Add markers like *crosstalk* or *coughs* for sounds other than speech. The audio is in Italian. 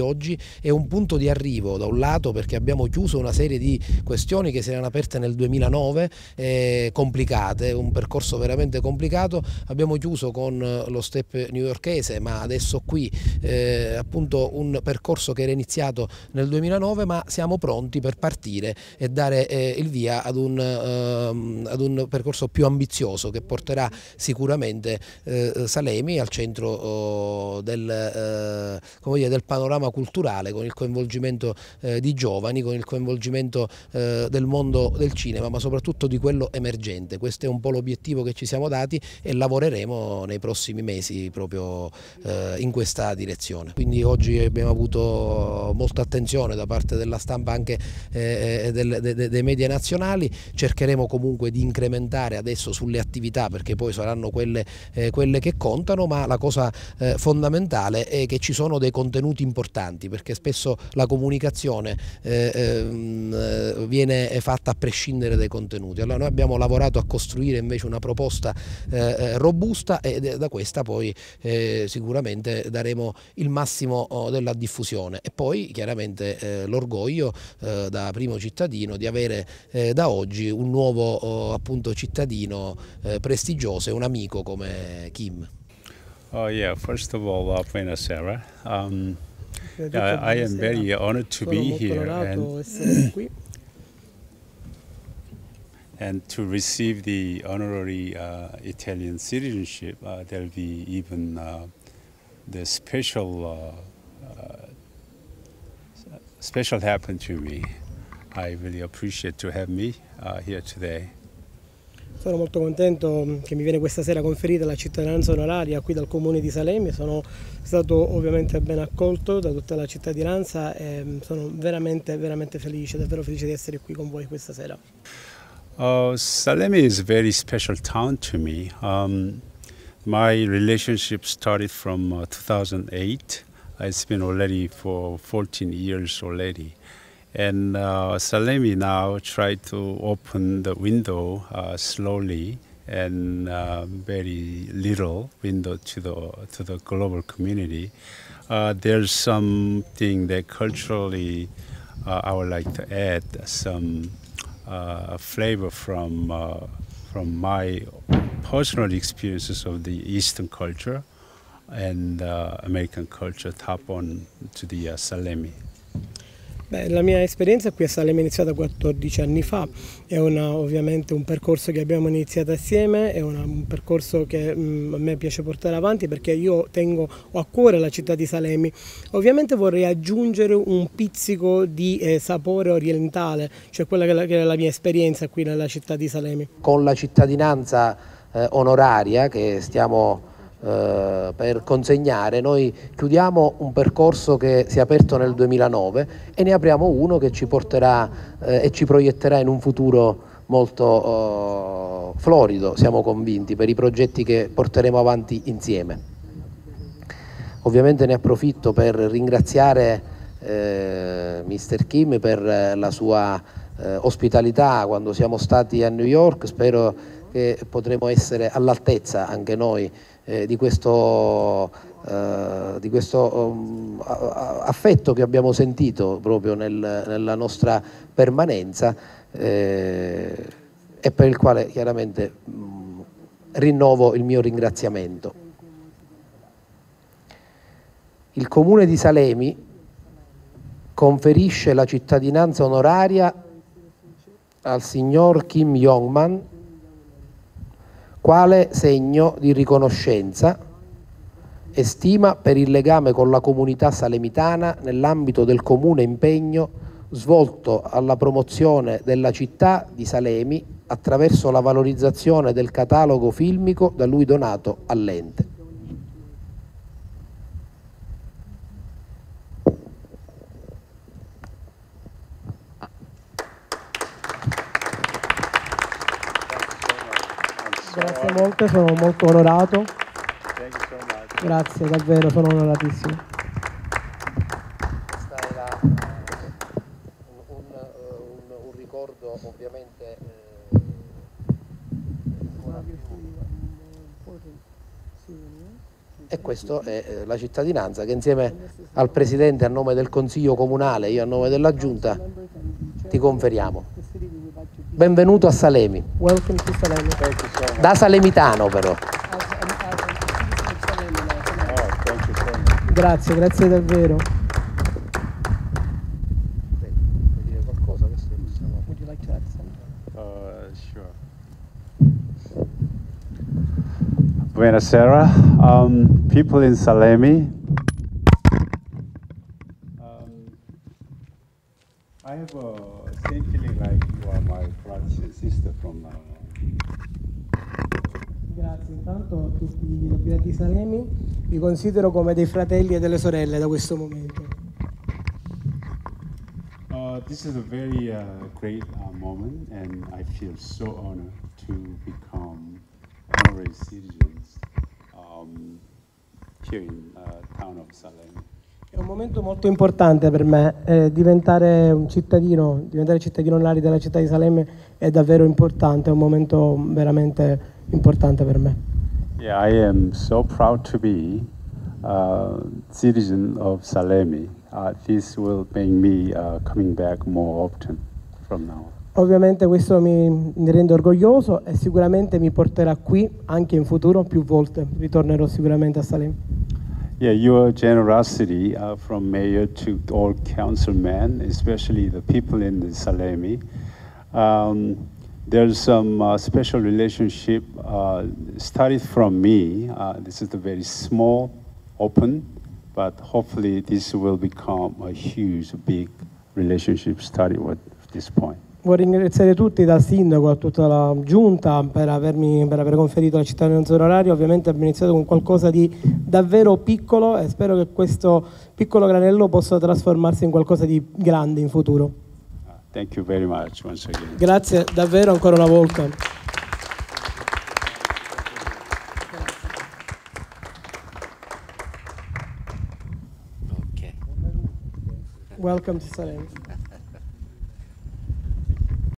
Oggi è un punto di arrivo da un lato perché abbiamo chiuso una serie di questioni che si erano aperte nel 2009, eh, complicate, un percorso veramente complicato, abbiamo chiuso con lo step newyorkese ma adesso qui eh, appunto un percorso che era iniziato nel 2009 ma siamo pronti per partire e dare eh, il via ad un, ehm, ad un, percorso più ambizioso che porterà sicuramente eh, Salemi al centro oh, del, eh, dire, del panorama culturale, con il coinvolgimento eh, di giovani, con il coinvolgimento eh, del mondo del cinema, ma soprattutto di quello emergente. Questo è un po' l'obiettivo che ci siamo dati e lavoreremo nei prossimi mesi proprio eh, in questa direzione. Quindi oggi abbiamo avuto molta attenzione da parte della stampa anche eh, eh, del, de, de, dei media nazionali, cercheremo comunque di incrementare adesso sulle attività perché poi saranno quelle, eh, quelle che contano, ma la cosa fondamentale è che ci sono dei contenuti importanti importanti perché spesso la comunicazione eh, ehm, eh, viene fatta a prescindere dai contenuti. Allora noi abbiamo lavorato a costruire invece una proposta eh, eh robusta e da questa poi eh, sicuramente daremo il massimo oh, della diffusione e poi chiaramente eh, l'orgoglio da primo cittadino di avere da oggi un nuovo oh, appunto cittadino prestigioso e un amico come Kim. Oh yeah, first of all, uh, buonasera. Um, Yeah, I am very honored to be here and, *coughs* and to receive the honorary uh, Italian citizenship. Uh, there'll be even uh, the special uh, uh, special happen to me. I really appreciate to have me uh, here today. Sono molto contento che mi viene questa sera conferita la cittadinanza onoraria qui dal comune di Salemi, sono stato ovviamente ben accolto da tutta la cittadinanza e mm, sono veramente, veramente felice, davvero felice di essere qui con voi questa sera. Uh, Salemi is a very special town to me. Um, my relationship started from uh, 2008. It's been already for 14 years already. And uh, Salemi now try to open the window uh, slowly and uh, very little window to the to the global community. Uh, there's something that culturally uh, I would like to add some uh, flavor from from my personal experiences of the Eastern culture and American culture tap on to the Salemi. Beh, la mia esperienza qui a Salem è iniziata 14 anni fa, è una, ovviamente un percorso che abbiamo iniziato assieme, è una, un percorso che mh, mm, a me piace portare avanti perché io tengo ho a cuore la città di Salemi. Ovviamente vorrei aggiungere un pizzico di eh, sapore orientale, cioè quella che, la, che è la mia esperienza qui nella città di Salemi. Con la cittadinanza eh, onoraria che stiamo eh, per consegnare, noi chiudiamo un percorso che si è aperto nel 2009 e ne apriamo uno che ci porterà eh, e ci proietterà in un futuro molto eh, florido, siamo convinti, per i progetti che porteremo avanti insieme. Ovviamente ne approfitto per ringraziare eh, Mr. Kim per la sua eh, ospitalità quando siamo stati a New York, spero che potremo essere all'altezza anche noi eh, di questo, eh, di questo um, affetto che abbiamo sentito proprio nel, nella nostra permanenza eh, e per il quale chiaramente mh, mm, rinnovo il mio ringraziamento. Il comune di Salemi conferisce la cittadinanza onoraria al signor Kim Jong-man quale segno di riconoscenza e stima per il legame con la comunità salemitana nell'ambito del comune impegno svolto alla promozione della città di Salemi attraverso la valorizzazione del catalogo filmico da lui donato all'ente. Grazie molte, sono molto onorato. Grazie, davvero, sono onoratissimo. Un ricordo ovviamente eh, E questa è eh, la cittadinanza che insieme al Presidente a nome del Consiglio Comunale, io a nome della Giunta, ti conferiamo. Benvenuto a Salemi. Welcome to Salemi. Da Salemitano però. Grazie, grazie davvero. Buonasera, um, people in Salemi. I have a same feeling like you are my brothers and sister from now on. Grazie, intanto a tutti gli abitanti di Salemi vi considero come dei fratelli e delle sorelle da questo momento. Uh, this is a very uh, great uh, moment, and I feel so honored to become honorary citizens um, here in uh, town of Salem. È un momento molto importante per me, eh, diventare un cittadino, diventare cittadino onorario della città di Salemme è davvero importante, è un momento veramente importante per me. Yeah, I am so proud to be a citizen of Salemi. Uh, this will make me uh, coming back more often from now. Ovviamente questo mi, rende orgoglioso e sicuramente mi porterà qui anche in futuro più volte, ritornerò sicuramente a Salemme. Yeah, your generosity uh, from mayor to all councilmen, especially the people in the Salemi. Um, there's some uh, special relationship uh, started from me. Uh, this is a very small, open, but hopefully this will become a huge, big relationship started at this point. Vorrei ringraziare tutti, dal sindaco a tutta la giunta per, avermi, per aver conferito la cittadinanza onoraria. Ovviamente abbiamo iniziato con qualcosa di davvero piccolo e spero che questo piccolo granello possa trasformarsi in qualcosa di grande in futuro. Thank you very much once again. Grazie davvero ancora una volta. Ok. Welcome to Salem.